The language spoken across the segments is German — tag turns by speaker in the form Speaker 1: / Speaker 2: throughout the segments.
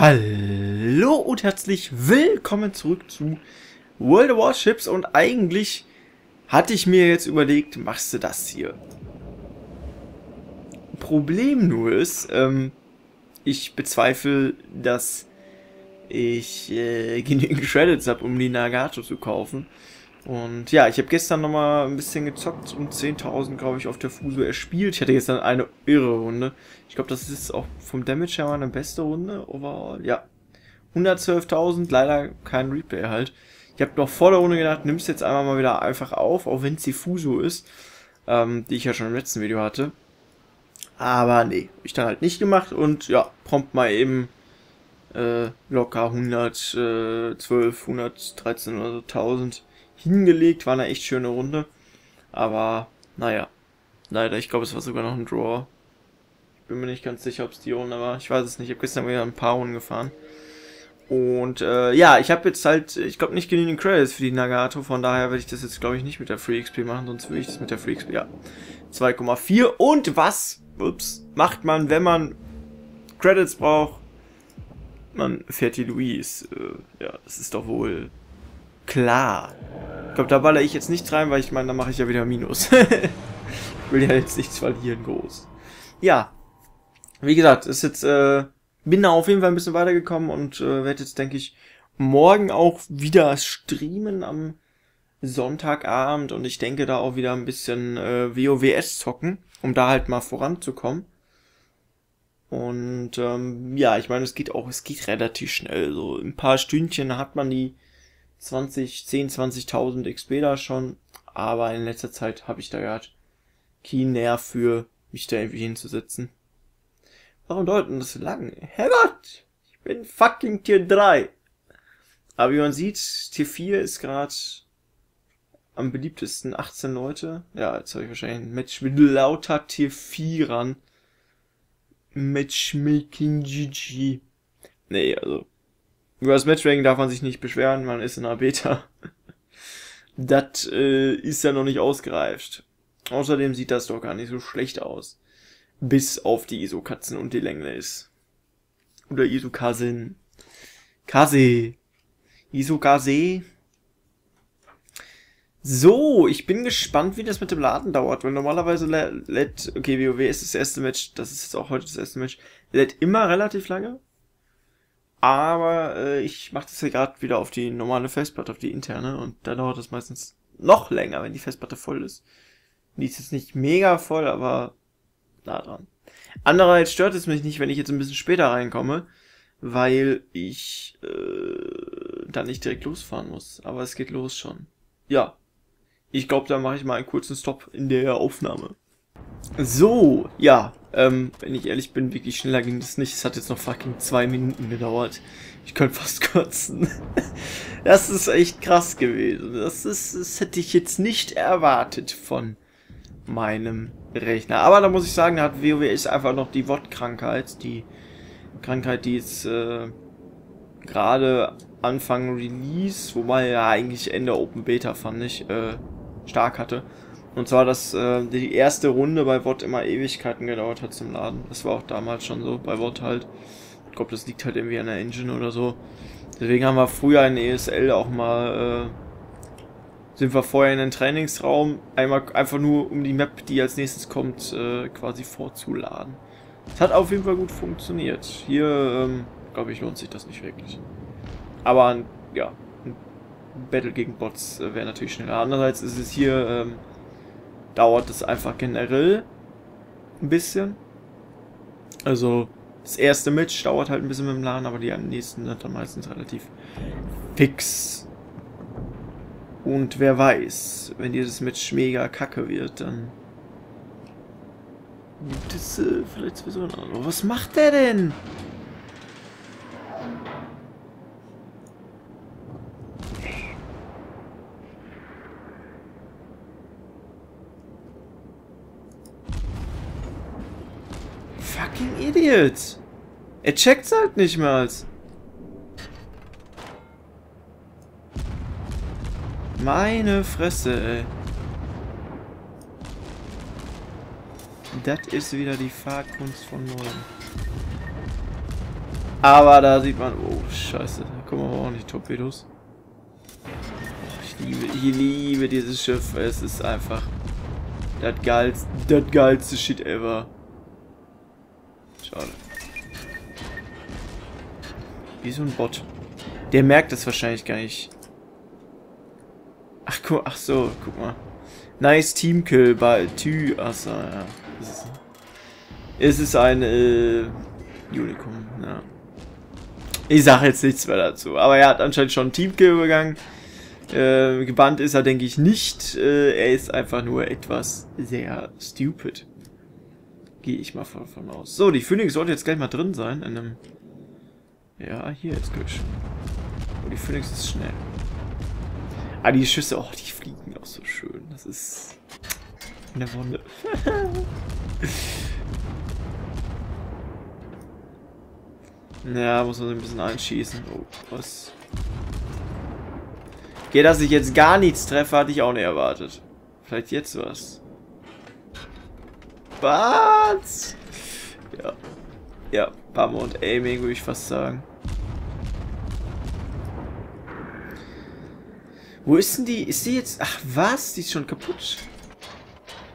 Speaker 1: Hallo und herzlich willkommen zurück zu World of Warships und eigentlich hatte ich mir jetzt überlegt, machst du das hier? Problem nur ist, ähm, ich bezweifle, dass ich äh, genügend Credits habe, um die Nagato zu kaufen. Und ja, ich habe gestern nochmal ein bisschen gezockt und 10.000, glaube ich, auf der Fuso erspielt. Ich hatte gestern eine irre Runde. Ich glaube, das ist auch vom Damage her meine beste Runde. Overall, ja. 112.000, leider kein Replay halt. Ich habe noch vor der Runde gedacht, nimmst jetzt einmal mal wieder einfach auf, auch wenn es die Fuso ist, ähm, die ich ja schon im letzten Video hatte. Aber nee, ich dann halt nicht gemacht und ja, prompt mal eben äh, locker 112, 113 oder so 1000 hingelegt. War eine echt schöne Runde. Aber, naja. Leider, ich glaube, es war sogar noch ein Draw. Ich bin mir nicht ganz sicher, ob es die Runde war. Ich weiß es nicht. Ich habe gestern wieder ein paar Runden gefahren. Und äh, ja, ich habe jetzt halt, ich glaube, nicht genügend Credits für die Nagato. Von daher werde ich das jetzt, glaube ich, nicht mit der Free XP machen. Sonst würde ich das mit der Free XP, ja. 2,4. Und was, ups, macht man, wenn man Credits braucht? Man fährt die Louise. Äh, ja, das ist doch wohl klar. Ich glaube, da baller ich jetzt nichts rein, weil ich meine, da mache ich ja wieder Minus. ich will ja jetzt nichts verlieren, groß. Ja. Wie gesagt, ist jetzt, äh, bin da auf jeden Fall ein bisschen weitergekommen und äh, werde jetzt, denke ich, morgen auch wieder streamen am Sonntagabend und ich denke da auch wieder ein bisschen äh, WoWS zocken, um da halt mal voranzukommen. Und ähm, ja, ich meine, es geht auch, es geht relativ schnell. So ein paar Stündchen hat man die 20, 10, 20.000 XP da schon, aber in letzter Zeit habe ich da gerade keinen Nerv für, mich da irgendwie hinzusetzen. Warum dauert denn das so lange? Herrgott! Ich bin fucking Tier 3! Aber wie man sieht, Tier 4 ist gerade am beliebtesten 18 Leute. Ja, jetzt habe ich wahrscheinlich ein Match mit lauter Tier 4ern. Matchmaking GG. Nee, also über das Matchmaking darf man sich nicht beschweren, man ist in einer Beta. das äh, ist ja noch nicht ausgereift. Außerdem sieht das doch gar nicht so schlecht aus. Bis auf die ISO-Katzen und die Längle Oder ISO-Kasen. Kase. ISO-Kase. So, ich bin gespannt, wie das mit dem Laden dauert, weil normalerweise lädt, okay, WoW ist das erste Match, das ist jetzt auch heute das erste Match, lädt immer relativ lange. Aber äh, ich mache das ja gerade wieder auf die normale Festplatte, auf die interne. Und da dauert das meistens noch länger, wenn die Festplatte voll ist. Die ist jetzt nicht mega voll, aber da dran. Andererseits stört es mich nicht, wenn ich jetzt ein bisschen später reinkomme, weil ich äh, dann nicht direkt losfahren muss. Aber es geht los schon. Ja. Ich glaube, da mache ich mal einen kurzen Stop in der Aufnahme. So, ja, ähm, wenn ich ehrlich bin, wirklich schneller ging das nicht. Es hat jetzt noch fucking zwei Minuten gedauert. Ich könnte fast kotzen. Das ist echt krass gewesen. Das ist, das hätte ich jetzt nicht erwartet von meinem Rechner. Aber da muss ich sagen, da hat WoW einfach noch die WOT-Krankheit. Die Krankheit, die jetzt äh, gerade Anfang Release, wobei ja eigentlich Ende Open Beta fand ich, äh, stark hatte. Und zwar, dass äh, die erste Runde bei WOT immer Ewigkeiten gedauert hat zum Laden. Das war auch damals schon so bei WOT halt. Ich glaube, das liegt halt irgendwie an der Engine oder so. Deswegen haben wir früher in ESL auch mal, äh, sind wir vorher in den Trainingsraum, einmal einfach nur um die Map, die als nächstes kommt, äh, quasi vorzuladen. Das hat auf jeden Fall gut funktioniert. Hier, ähm, glaube ich, lohnt sich das nicht wirklich. Aber, ja, ein Battle gegen Bots äh, wäre natürlich schneller. Andererseits ist es hier, ähm, dauert es einfach generell ein bisschen. Also das erste Match dauert halt ein bisschen mit dem Laden, aber die nächsten sind dann meistens relativ fix. Und wer weiß, wenn dieses Match mega kacke wird, dann es äh, vielleicht sowieso ein anderes. Was macht der denn? Fucking Idiot. Er checkt's halt nicht mal. Meine Fresse, ey. Das ist wieder die Fahrkunst von neuem. Aber da sieht man... Oh, scheiße. Da kommen aber auch nicht Torpedos. Ich liebe, ich liebe dieses Schiff. Es ist einfach... Das geilste, das geilste Shit ever. Schade. Wie so ein Bot. Der merkt das wahrscheinlich gar nicht. Ach, guck, ach so, guck mal. Nice Teamkill bei Tü. Achso, ja. Es ist ein äh, Unicorn, ja. Ich sage jetzt nichts mehr dazu. Aber er hat anscheinend schon einen Teamkill begangen. Äh, gebannt ist er, denke ich, nicht. Äh, er ist einfach nur etwas sehr stupid. Gehe ich mal von, von aus. So, die Phoenix sollte jetzt gleich mal drin sein. In einem... Ja, hier ist Gösch. Oh, die Phoenix ist schnell. Ah, die Schüsse, oh, die fliegen auch so schön. Das ist... Eine Wunde. Ja, muss man ein bisschen einschießen. Oh, was? Okay, dass ich jetzt gar nichts treffe, hatte ich auch nicht erwartet. Vielleicht jetzt was. Was? Ja. Ja, Bummer und Aiming würde ich fast sagen. Wo ist denn die? Ist die jetzt... Ach, was? Die ist schon kaputt?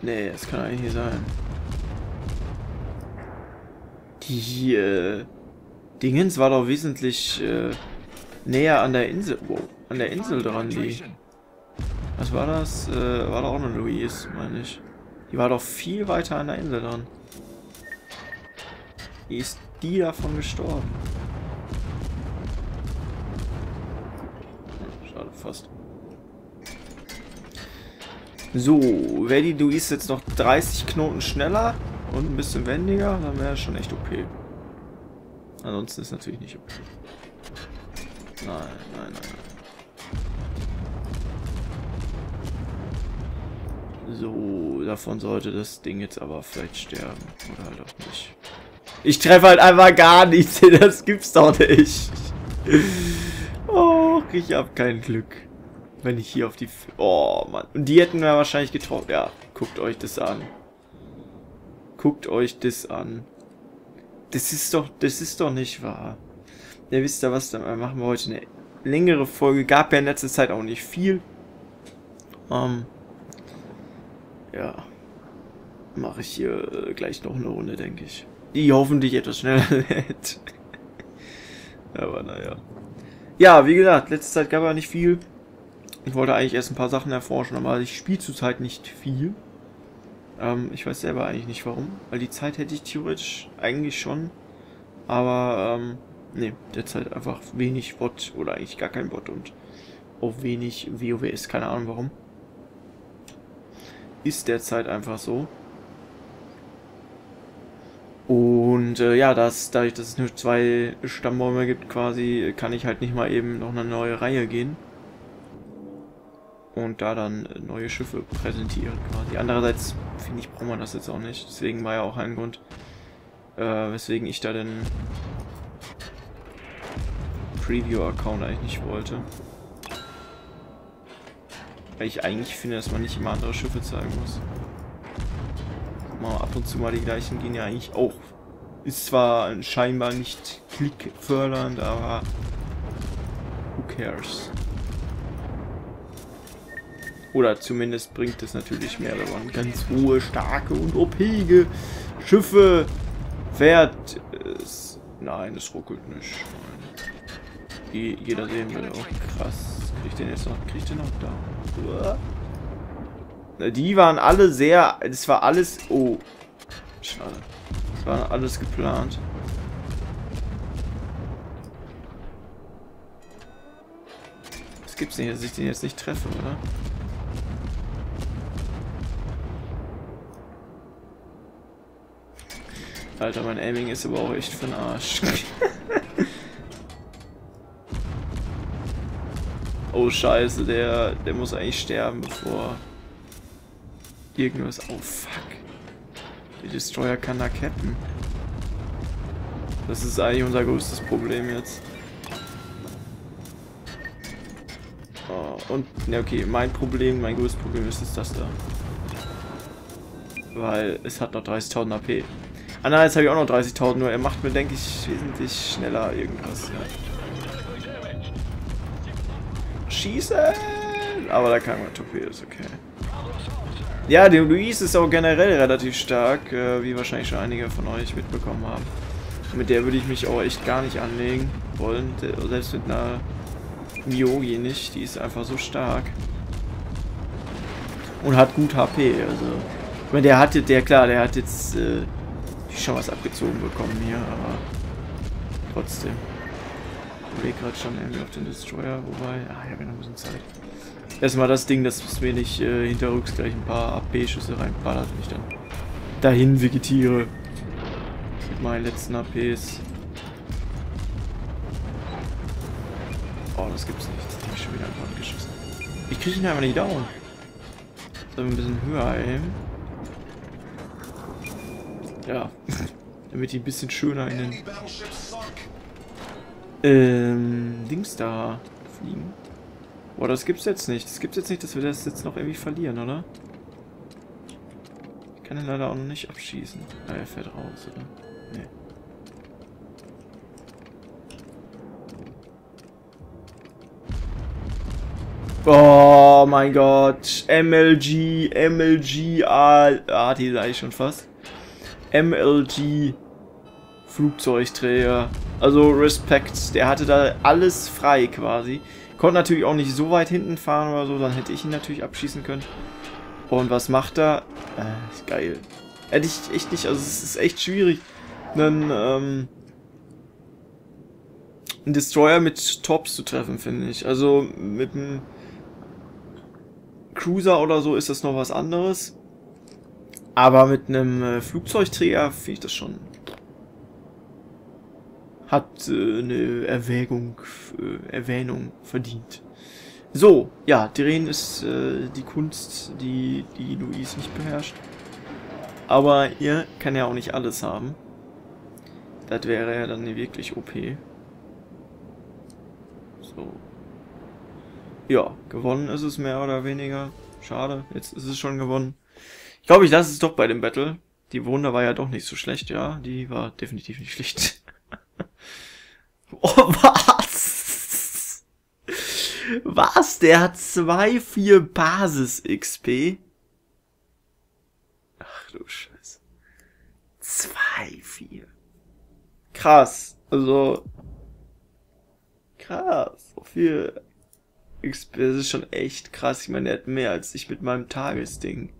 Speaker 1: Nee, das kann eigentlich nicht sein. Die, äh... Dingens war doch wesentlich äh, näher an der Insel. Wow, an der Insel dran, die. Was war das? Äh, war doch auch eine Louise, meine ich. Die war doch viel weiter an der Insel dran. Wie ist die davon gestorben? Schade, fast. So, wäre die Louise jetzt noch 30 Knoten schneller und ein bisschen wendiger, dann wäre schon echt okay. Ansonsten ist natürlich nicht okay. Nein, nein, nein, So, davon sollte das Ding jetzt aber vielleicht sterben. Oder halt auch nicht. Ich treffe halt einfach gar nichts. Das gibt's doch nicht. Oh, ich hab kein Glück. Wenn ich hier auf die... Oh, Mann. Und die hätten wir wahrscheinlich getroffen. Ja, guckt euch das an. Guckt euch das an. Das ist doch, das ist doch nicht wahr. Ja, wisst ihr was, dann machen wir heute eine längere Folge. Gab ja in letzter Zeit auch nicht viel. Ähm, ja. Mache ich hier äh, gleich noch eine Runde, denke ich. Die hoffentlich etwas schneller lädt. Aber naja. Ja, wie gesagt, letzte Zeit gab es ja nicht viel. Ich wollte eigentlich erst ein paar Sachen erforschen, aber ich spiele zurzeit nicht viel. Ähm, ich weiß selber eigentlich nicht warum, weil die Zeit hätte ich theoretisch eigentlich schon. Aber, ähm, ne, derzeit einfach wenig Bot oder eigentlich gar kein Bot und auch wenig WoWs, keine Ahnung warum. Ist derzeit einfach so. Und äh, ja, das, dadurch, dass es nur zwei Stammbäume gibt quasi, kann ich halt nicht mal eben noch eine neue Reihe gehen und da dann neue Schiffe präsentieren quasi. Andererseits finde ich, braucht man das jetzt auch nicht. Deswegen war ja auch ein Grund, äh, weswegen ich da den Preview-Account eigentlich nicht wollte. Weil ich eigentlich finde, dass man nicht immer andere Schiffe zeigen muss. Mal ab und zu mal die gleichen gehen ja eigentlich auch. Ist zwar scheinbar nicht klickfördernd, aber who cares? Oder zumindest bringt es natürlich mehr, wenn man ganz hohe, starke und OPige Schiffe fährt. Es, nein, es ruckelt nicht. Jeder sehen will. Oh, krass. Krieg ich den jetzt noch? Krieg ich den noch da? Die waren alle sehr... Das war alles... Oh. Schade. Das war alles geplant. Das gibt's nicht, dass ich den jetzt nicht treffe, oder? Alter, mein Aiming ist aber auch echt für den Arsch. oh scheiße, der, der muss eigentlich sterben, bevor irgendwas... Oh fuck. Der Destroyer kann da cappen. Das ist eigentlich unser größtes Problem jetzt. Oh, und, ne okay, mein Problem, mein größtes Problem ist, ist das da. Weil es hat noch 30.000 AP. Andererseits habe ich auch noch 30.000, nur er macht mir, denke ich, wesentlich schneller irgendwas. Ja. Schießen! Aber da kann man Torpedos, okay. Ja, die Louise ist auch generell relativ stark, äh, wie wahrscheinlich schon einige von euch mitbekommen haben. Mit der würde ich mich auch echt gar nicht anlegen wollen, selbst mit einer Miyogi nicht, die ist einfach so stark. Und hat gut HP, also. Ich meine, der hatte, der klar, der hat jetzt äh, schon was abgezogen bekommen hier, aber trotzdem. Überlege gerade schon irgendwie auf den Destroyer, wobei, ah, ich habe ja noch ein bisschen Zeit. Erstmal das Ding, dass mir nicht äh, hinterrücks gleich ein paar AP-Schüsse reinballert und ich dann dahin vegetiere. Mit meinen letzten APs. Oh, das gibt's nicht. Das habe ich schon wieder einfach geschossen. Ich kriege ihn einfach nicht down. Sollen wir ein bisschen höher aimen? Ja. Damit die ein bisschen schöner in den ähm, Dings da fliegen. Boah, das gibt's jetzt nicht. Das gibt's jetzt nicht, dass wir das jetzt noch irgendwie verlieren, oder? Ich kann ihn leider auch noch nicht abschießen. Ah, er fährt raus, oder? Nee. Oh mein Gott. MLG, MLG, ah, ah die sag ich schon fast. MLG Flugzeugträger. Also Respekt. Der hatte da alles frei quasi. Konnte natürlich auch nicht so weit hinten fahren oder so, dann hätte ich ihn natürlich abschießen können. Und was macht er? Äh, geil. Hätte ich echt nicht, also es ist echt schwierig, einen, ähm, einen Destroyer mit Tops zu treffen, finde ich. Also mit einem Cruiser oder so ist das noch was anderes. Aber mit einem äh, Flugzeugträger finde ich das schon hat äh, eine Erwägung, äh, Erwähnung verdient. So, ja, Drehen ist äh, die Kunst, die die Louise nicht beherrscht. Aber ihr kann ja auch nicht alles haben. Das wäre ja dann wirklich OP. So. Ja, gewonnen ist es mehr oder weniger. Schade, jetzt ist es schon gewonnen. Ich glaube, ich lasse es doch bei dem Battle. Die Wunder war ja doch nicht so schlecht, ja. Die war definitiv nicht schlecht. Oh, was? Was? Der hat 2,4 Basis-XP? Ach du Scheiße. 2,4. Krass. Also. Krass. So viel XP. Das ist schon echt krass. Ich meine, er hat mehr als ich mit meinem Tagesding.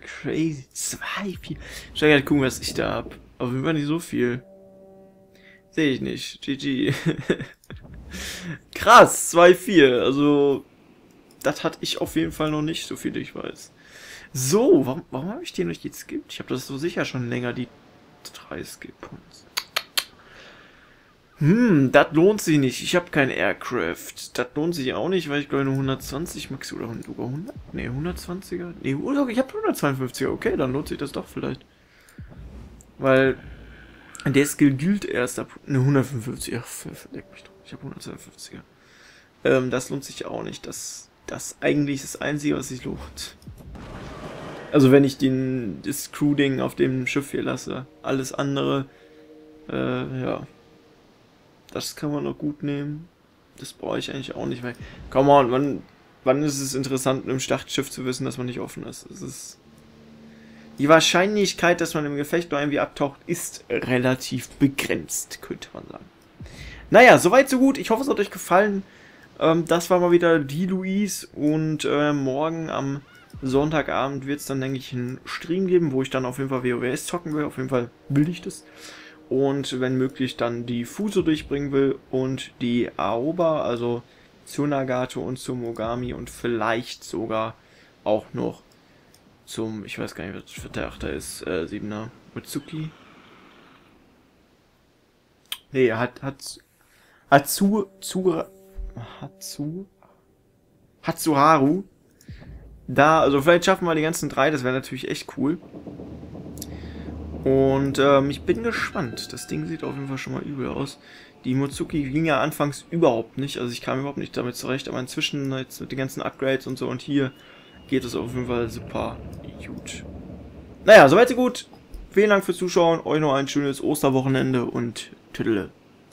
Speaker 1: Crazy. 2,4. Schau mal gucken, was ich da hab. Aber wir waren nicht so viel. Sehe ich nicht. GG. Krass, 2-4. Also, das hatte ich auf jeden Fall noch nicht, so viel ich weiß. So, warum, warum habe ich den nicht geskippt? Ich habe das so sicher schon länger, die drei Skip-Points. Hm, das lohnt sich nicht. Ich habe kein Aircraft. Das lohnt sich auch nicht, weil ich glaube nur 120 Max oder sogar 100. Ne, 120er. Ne, ich habe 152er. Okay, dann lohnt sich das doch vielleicht. Weil der Skill gilt erst ab ne 155. Ach, verleck mich doch. Ich habe 152er. Ähm, das lohnt sich auch nicht. Das, das eigentlich das Einzige, was sich lohnt. Also wenn ich den das Crew-Ding auf dem Schiff hier lasse. Alles andere, äh, ja. Das kann man noch gut nehmen. Das brauche ich eigentlich auch nicht, weil. Come on, wann, wann ist es interessant, im Startschiff zu wissen, dass man nicht offen ist? Es ist die Wahrscheinlichkeit, dass man im Gefecht noch irgendwie abtaucht, ist relativ begrenzt, könnte man sagen. Naja, soweit so gut. Ich hoffe, es hat euch gefallen. Ähm, das war mal wieder die Louise und äh, morgen am Sonntagabend wird es dann, denke ich, einen Stream geben, wo ich dann auf jeden Fall WoWS zocken will. Auf jeden Fall will ich das. Und wenn möglich dann die Fuso durchbringen will und die Aoba, also Tsunagato und Tsumogami und vielleicht sogar auch noch zum, ich weiß gar nicht, was der Achter ist, äh, 7er Utsuki. Nee, hat, hat, Hatsu, zu, Hatsu, Hatsuharu. Da, also vielleicht schaffen wir die ganzen drei, das wäre natürlich echt cool. Und ähm, ich bin gespannt. Das Ding sieht auf jeden Fall schon mal übel aus. Die Mutsuki ging ja anfangs überhaupt nicht, also ich kam überhaupt nicht damit zurecht, aber inzwischen jetzt mit den ganzen Upgrades und so und hier geht es auf jeden Fall super gut. naja, soweit so gut. Vielen Dank fürs Zuschauen. Euch noch ein schönes Osterwochenende und Tüdele.